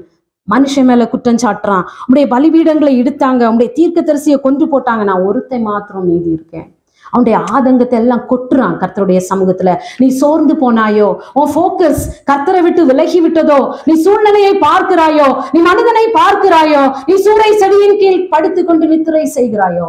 மனுஷன் மேல குற்றம் சாட்டுறான். உடைய பலிபீடங்களை எடுத்தாங்க உடைய தீர்க்க தரிசியை கொண்டு போட்டாங்க. நான் ஒருத்தை மாத்திரம் மீதி இருக்கேன். அவனுடைய ஆதங்கத்தை எல்லாம் கொட்டுறான் கர்த்தருடைய சமூகத்துல. நீ சோர்ந்து போனாயோ? உன் போக்கஸ் கர்த்தரை விட்டு விலகி விட்டதோ? நீ சூழ்நிலையை பார்க்கிறாயோ? நீ மனிதனை பார்க்கிறாயோ? நீ சூறை செடியின் கீழ் படுத்துக்கொண்டு நித்திரை செய்கிறாயோ?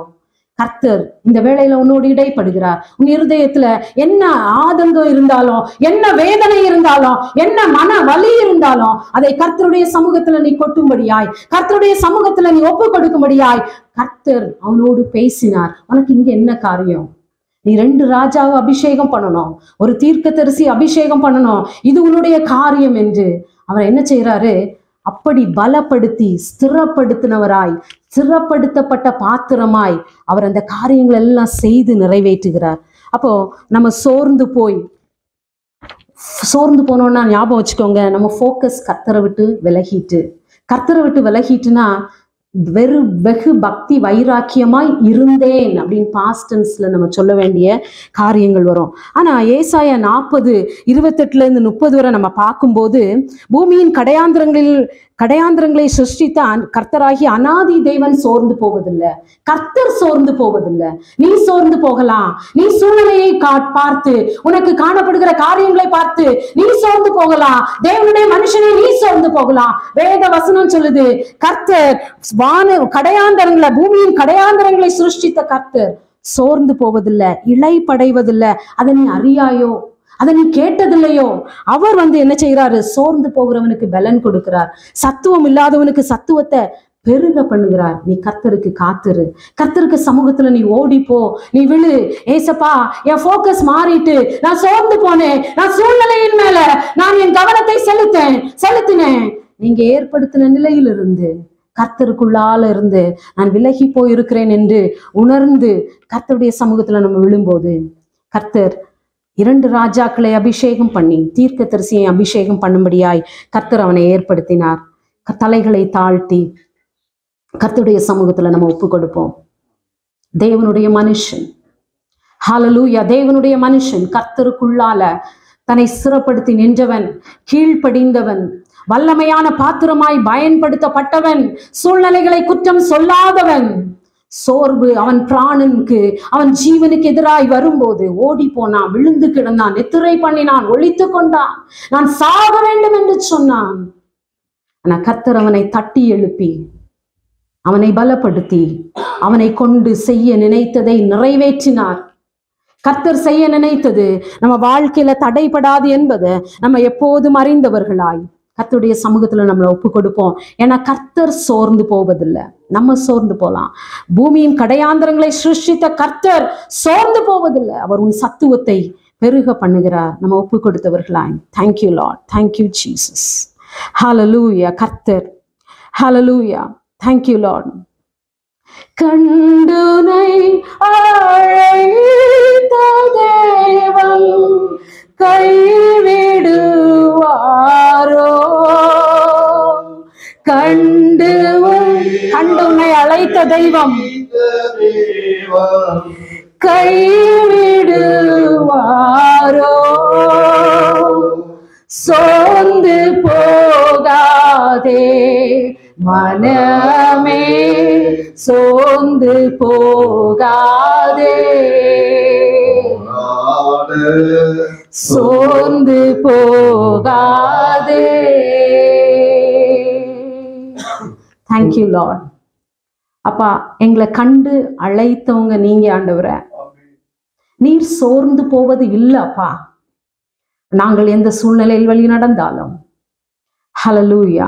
கர்த்தர் இந்த வேலையில உன்னோடு இடைப்படுகிறார். உன் இருதயத்துல என்ன ஆதங்கம் இருந்தாலும் என்ன வேதனை இருந்தாலும் என்ன மன வலி இருந்தாலும் அதை கர்த்தருடைய சமூகத்துல நீ கொட்டும்படியாய் கர்த்தருடைய சமூகத்துல நீ ஒப்பு கொடுக்கும்படியாய் கர்த்தர் அவனோடு பேசினார். உனக்கு இங்க என்ன காரியம்? நீ ரெண்டு ராஜாவை அபிஷேகம் பண்ணணும் ஒரு தீர்க்க தரிசி அபிஷேகம் பண்ணணும். இது உன்னுடைய காரியம் என்று. அவர் என்ன செய்யறாரு அப்படி பலப்படுத்தி ஸ்திரப்படுத்தினவராய் ஸ்திரப்படுத்தப்பட்ட பாத்திரமாய் அவர் அந்த காரியங்கள் எல்லாம் செய்து நிறைவேற்றுகிறார். அப்போ நம்ம சோர்ந்து போய் சோர்ந்து போனோம்னா ஞாபகம் வச்சுக்கோங்க நம்ம ஃபோக்கஸ் கத்தரை விட்டு விலகிட்டு. கத்தரை விட்டு விலகிட்டுனா வெறு வெகு பக்தி வைராக்கியமாய் இருந்தேன் அப்படின்னு பாஸ்டன்ஸ்ல நம்ம சொல்ல வேண்டிய காரியங்கள் வரும். ஆனா ஏசாய நாற்பது இருபத்தெட்டுல இருந்து முப்பது வரை நம்ம பார்க்கும்போது பூமியின் கடையாந்திரங்களில் கடையாந்திரங்களை சிருஷ்டித்த கர்த்தராகி அனாதி தேவன் சோர்ந்து போவதில்லை. கர்த்தர் சோர்ந்து போவதில்லை. நீ சோர்ந்து போகலாம். நீ சூழ்நிலையை பார்த்து உனக்கு காணப்படுகிற காரியங்களை பார்த்து நீ சோர்ந்து போகலாம். தேவனுடைய மனுஷனை நீ சோர்ந்து போகலாம். வேத வசனம் சொல்லுது கர்த்தர் வான கடையாந்தரங்களை பூமியின் கடையாந்தரங்களை சிருஷ்டித்த கர்த்தர் சோர்ந்து போவதில்லை இளைப்படைவதில்லை அதை நீ அறியாயோ? அதை நீ கேட்டதில்லையோ? அவர் வந்து என்ன செய்யறாரு சோர்ந்து போகிறவனுக்கு பலன் கொடுக்கிறார். சத்துவம் இல்லாதவனுக்கு சத்துவத்தை பெருக பண்ணுகிறார். நீ கர்த்தருக்கு காத்துரு. கர்த்தருக்கு சமூகத்துல நீ ஓடி போ. நீ விழு. ஏசப்பா என் போக்கஸ் மாறிட்டு. நான் சோர்ந்து போனேன். நான் சூழ்நிலையின் மேல நான் என் கவனத்தை செலுத்தேன். செலுத்தினேன். நீங்க ஏற்படுத்தின நிலையிலிருந்து கர்த்தருக்குள்ளால இருந்து நான் விலகி போயிருக்கிறேன் என்று உணர்ந்து கர்த்தருடைய சமூகத்துல நம்ம விழும்போது கர்த்தர் இரண்டு ராஜாக்களை அபிஷேகம் பண்ணி தீர்க்க தரிசியை அபிஷேகம் பண்ணும்படியாய் கர்த்தர் அவனை ஏற்படுத்தினார். தலைகளை தாழ்த்தி கர்த்துடைய சமூகத்துல நம்ம ஒப்பு கொடுப்போம். தேவனுடைய மனுஷன். ஹாலலூயா தேவனுடைய மனுஷன் கர்த்தருக்குள்ளால தன்னை சிறப்படுத்தி நின்றவன் கீழ்ப்படிந்தவன் வல்லமையான பாத்திரமாய் பயன்படுத்தப்பட்டவன் சூழ்நிலைகளை குற்றம் சொல்லாதவன். சோர்வு அவன் பிராணனுக்கு அவன் ஜீவனுக்கு எதிராய் வரும்போது ஓடி போனான் விழுந்து கிடந்தான் நித்திரை பண்ணினான் ஒழித்து கொண்டான். நான் சாக வேண்டும் என்று சொன்னான். ஆனா கர்த்தர் அவனை தட்டி எழுப்பி அவனை பலப்படுத்தி அவனை கொண்டு செய்ய நினைத்ததை நிறைவேற்றினார். கர்த்தர் செய்ய நினைத்தது நம்ம வாழ்க்கையில தடைபடாது என்பதை நம்ம எப்போதும் அறிந்தவர்களாய் கர்த்தருடைய சமூகத்துல நம்மளை ஒப்பு கொடுப்போம் ஏன்னா கர்த்தர் சோர்ந்து போவதில்லை. நம்ம சோர்ந்து போலாம். பூமியின் கடையாந்திரங்களை சிருஷ்டித்த கர்த்தர் சோர்ந்து போவதில்லை. அவர் உன் சத்துவத்தை பெருக பண்ணுகிறார். நம்ம ஒப்பு கொடுத்தவர்களாய் thank you lord thank you Jesus hallelujah கர்த்தர். ஹலலூயா தேங்க்யூ லார்ட் கண்டுனை அழைத்த தேவன் கைவிடுவாரோ? கண்டு உன்- கண்டு உன்னை அழைத்த தெய்வம் கைவிடுவாரோ? சோர்ந்து போகாதே. மனமே சோர்ந்து போகாதே. சோர்ந்து போகாதே. தேங்க்யூ லார்ட் அப்பா எங்களை கண்டு அழைத்தவங்க நீங்க ஆண்டவரை. நீர் சோர்ந்து போவது இல்லப்பா நாங்கள் எந்த சூழ்நிலையில் வழி நடந்தாலும். ஹலலூயா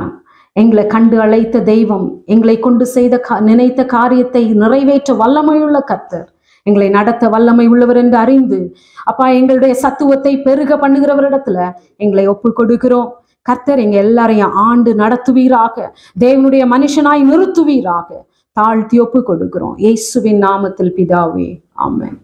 எங்களை கண்டு அழைத்த தெய்வம் எங்களை கொண்டு செய்த நினைத்த காரியத்தை நிறைவேற்ற வல்லமையுள்ள கர்த்தர். எங்களை நடத்த வல்லமை உள்ளவர் என்று அறிந்து அப்பா எங்களுடைய சத்துவத்தை பெருக பண்ணுகிறவரிடத்துல எங்களை ஒப்பு கொடுக்கிறோம். கர்த்தர் எங்க எல்லாரையும் ஆண்டு நடத்துவீராக தேவனுடைய மனுஷனாய் நிறுத்துவீராக. தாழ்த்தி ஒப்பு கொடுக்கிறோம். இயேசுவின் நாமத்தில் பிதாவே ஆமன்.